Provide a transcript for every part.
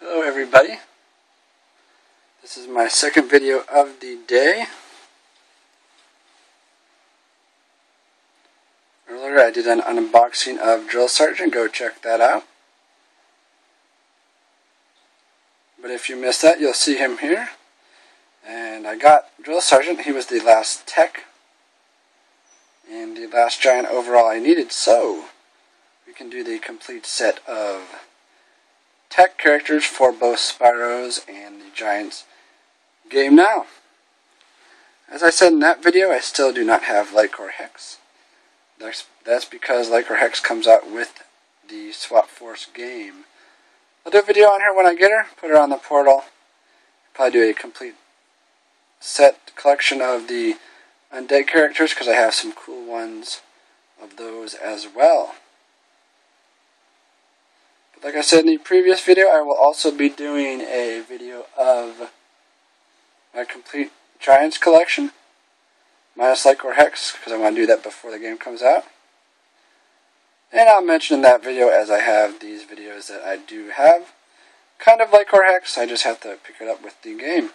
Hello everybody. This is my second video of the day. Earlier I did an unboxing of Drill Sergeant, go check that out. But if you missed that, you'll see him here. And I got Drill Sergeant, he was the last tech and the last giant overall I needed, so we can do the complete set of tech characters for both Spyros and the Giants game now. As I said in that video, I still do not have Lightcore Hex. That's, that's because Lightcore Hex comes out with the Swap Force game. I'll do a video on her when I get her, put her on the portal, probably do a complete set collection of the undead characters because I have some cool ones of those as well. Like I said in the previous video, I will also be doing a video of my complete Giants collection, minus Lightcore Hex, because I want to do that before the game comes out. And I'll mention in that video as I have these videos that I do have. Kind of like Hex, I just have to pick it up with the game.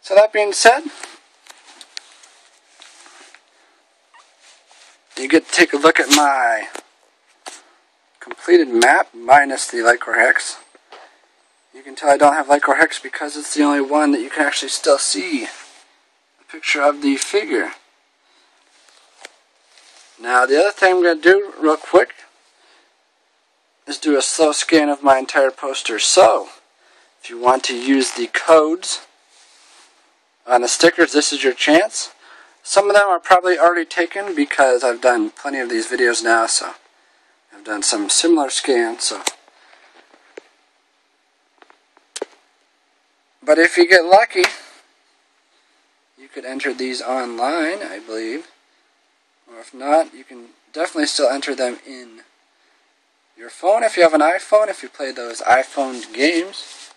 So that being said, you get to take a look at my completed map minus the Lightcore Hex. You can tell I don't have Lightcore Hex because it's the only one that you can actually still see a picture of the figure. Now the other thing I'm going to do real quick is do a slow scan of my entire poster. So, if you want to use the codes on the stickers, this is your chance. Some of them are probably already taken because I've done plenty of these videos now, so done some similar scans, so. But if you get lucky, you could enter these online, I believe. Or if not, you can definitely still enter them in your phone if you have an iPhone, if you play those iPhone games.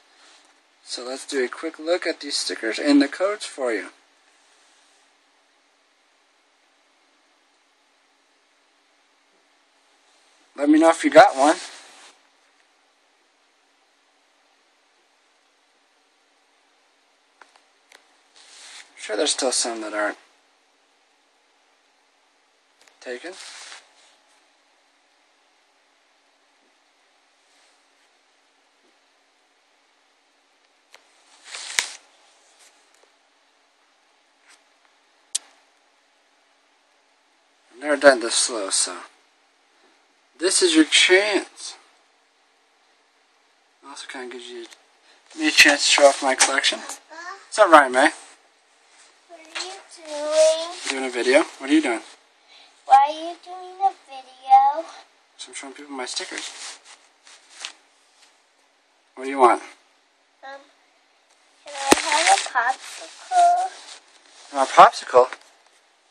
So let's do a quick look at these stickers and the codes for you. Let me know if you got one. I'm sure there's still some that aren't taken. I've never done this slow, so this is your chance. Also kind of gives you me a chance to show off my collection. What's up, Ryan May? What are you doing? Doing a video. What are you doing? Why are you doing a video? So I'm showing people my stickers. What do you want? Um, can I have a popsicle? You want a popsicle?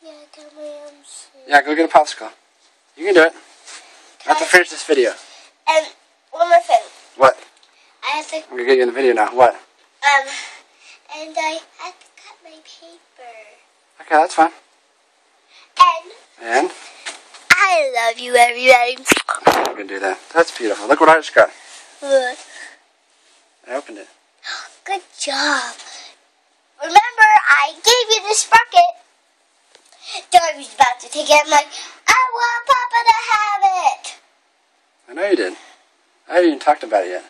Yeah, tell me I'm sick. Yeah, go get a popsicle. You can do it. I have to finish this video. And one more thing. What? I have to, I'm gonna get you in the video now. What? um, and I have to cut my paper. Okay, that's fine. And And I love you, everybody. I'm gonna do that. That's beautiful. Look what I just got. Look. I opened it. Good job. Remember, I gave you the sprocket. Darby's about to take it. I'm like, I want Papa to have. I know you did. I haven't even talked about it yet.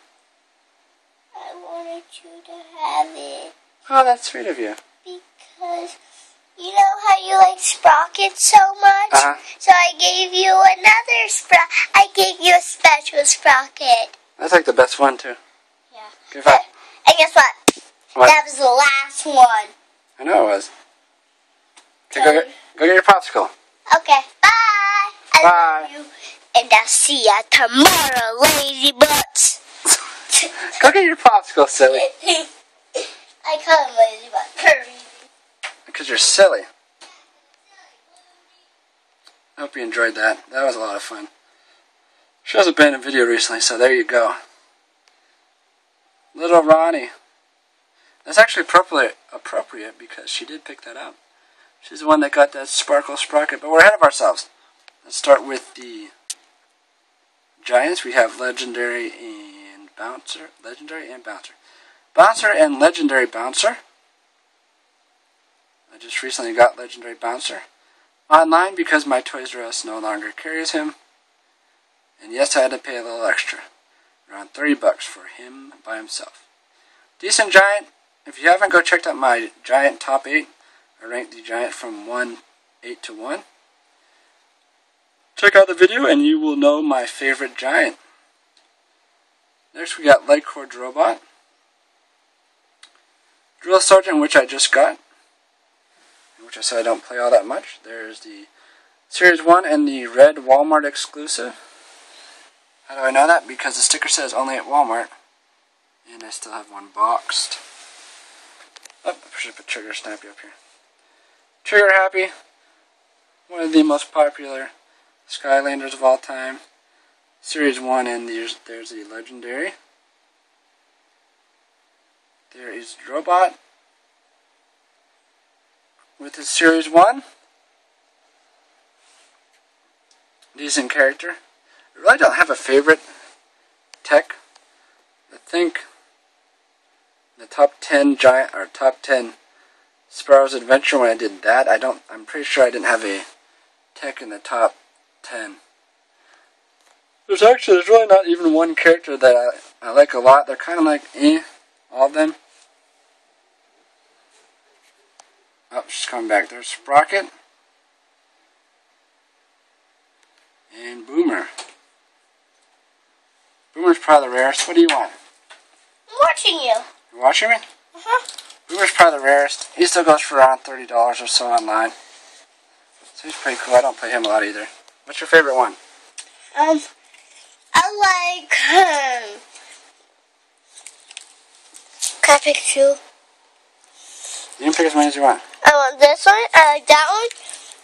I wanted you to have it Oh, that's sweet of you. because you know how you like sprockets so much. Uh-huh. So I gave you another sprocket. I gave you a special sprocket. That's like the best one too. Yeah. Give up. And guess what? What? That was the last one. I know it was. Okay, go get, go get your popsicle. Okay. Bye. I Bye. And I'll see ya tomorrow, lazy butts. Go get your popsicle, silly. I call him lazy butt. Because you're silly. I hope you enjoyed that. That was a lot of fun. She hasn't been in a video recently, so there you go. Little Ronnie. That's actually appropriate, appropriate because she did pick that up. She's the one that got that sparkle sprocket, but we're ahead of ourselves. Let's start with the Giants. We have Legendary and Bouncer, Legendary, and Bouncer. Bouncer and Legendary Bouncer. I just recently got Legendary Bouncer online because my Toys R Us no longer carries him. And yes, I had to pay a little extra, around 30 bucks for him by himself. Decent Giant. If you haven't, go check out my Giant Top 8. I ranked the Giant from 1, 8 to 1. Check out the video and you will know my favorite Giant. Next we got Lightcore Drobot. Drill Sergeant, which I just got. Which I said I don't play all that much. There's the Series 1 and the red Walmart exclusive. How do I know that? Because the sticker says only at Walmart. And I still have one boxed. Oh, I should put Trigger Snappy up here. Trigger Happy. One of the most popular Skylanders of all time. Series 1 and there's, there's the Legendary. There is Drobot with his Series 1. Decent character. I really don't have a favorite tech. I think the top 10 giant or top 10 Spyro's Adventure when I did that, I don't I'm pretty sure I didn't have a tech in the top 10. There's actually there's really not even one character that I, I like a lot. They're kind of like eh, all of them. Oh, she's coming back. There's Sprocket. And Boomer. Boomer's probably the rarest. What do you want? I'm watching you. You watching me? Uh-huh. Boomer's probably the rarest. He still goes for around $30 or so online. So he's pretty cool. I don't play him a lot either. What's your favorite one? Um, I like, um, can I pick two? You can pick as many as you want. I want this one, I like that one.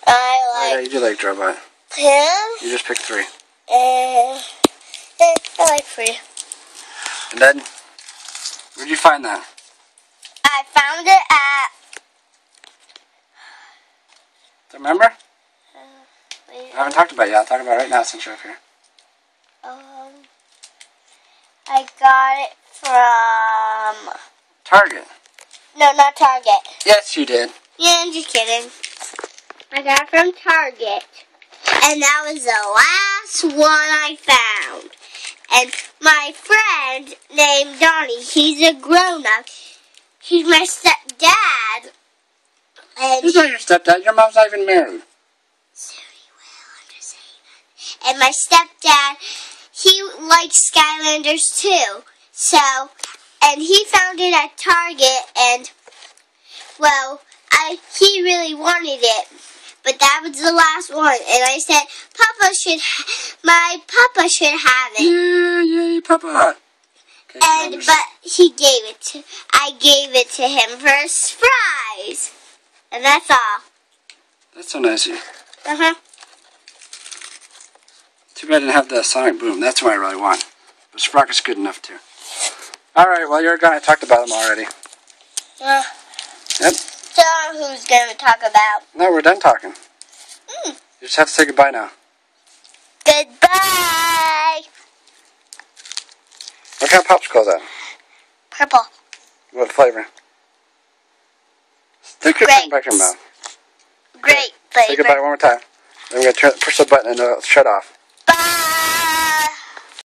I like. yeah, like you do like Drobot. him, You just picked three. and eh, I like three. And then, where'd you find that? I found it at, remember? I haven't talked about it yet. I'll talk about it right now since you're up here. um, I got it from, Target. no, not Target. Yes, you did. Yeah, I'm just kidding. I got it from Target. And that was the last one I found. And my friend named Donnie, he's a grown up. He's my stepdad. And Who's not your stepdad? Your mom's not even married. And my stepdad, he likes Skylanders too. So, and he found it at Target, and well, I he really wanted it, but that was the last one, and I said, Papa should, ha- my Papa should have it, Yeah, yay, Papa. Okay, and numbers. but he gave it to, I gave it to him for a surprise, and that's all. That's so nice of you. Uh huh. Too bad I didn't have the Sonic Boom. That's what I really want. But Sprocket's good enough too. Alright, well, you're gonna talked about them already. Yeah. Yep. so who's gonna talk about? No, we're done talking. Hmm. You just have to say goodbye now. Goodbye. What kind of popsicle is that? Purple. What flavor? Stick your tongue back in your mouth. Great flavor. Say goodbye one more time. Then we're gonna turn, push the button and it'll shut off.